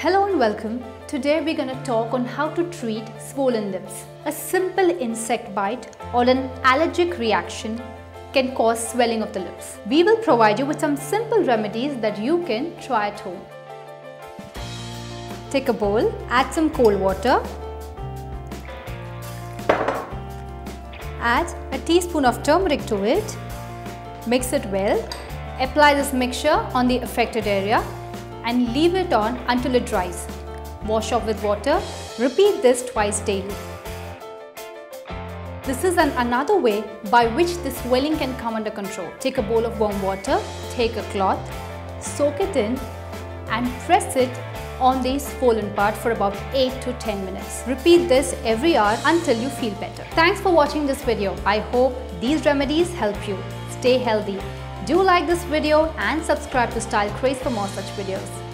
Hello and welcome. Today we're going to talk on how to treat swollen lips. A simple insect bite or an allergic reaction can cause swelling of the lips. We will provide you with some simple remedies that you can try at home. Take a bowl, add some cold water, add a teaspoon of turmeric to it, mix it well, apply this mixture on the affected area and leave it on until it dries. Wash off with water. Repeat this twice daily. This is an another way by which the swelling can come under control. Take a bowl of warm water, take a cloth, soak it in and press it on the swollen part for about 8 to 10 minutes. Repeat this every hour until you feel better. Thanks for watching this video. I hope these remedies help you. Stay healthy. Do like this video and subscribe to StyleCraze for more such videos.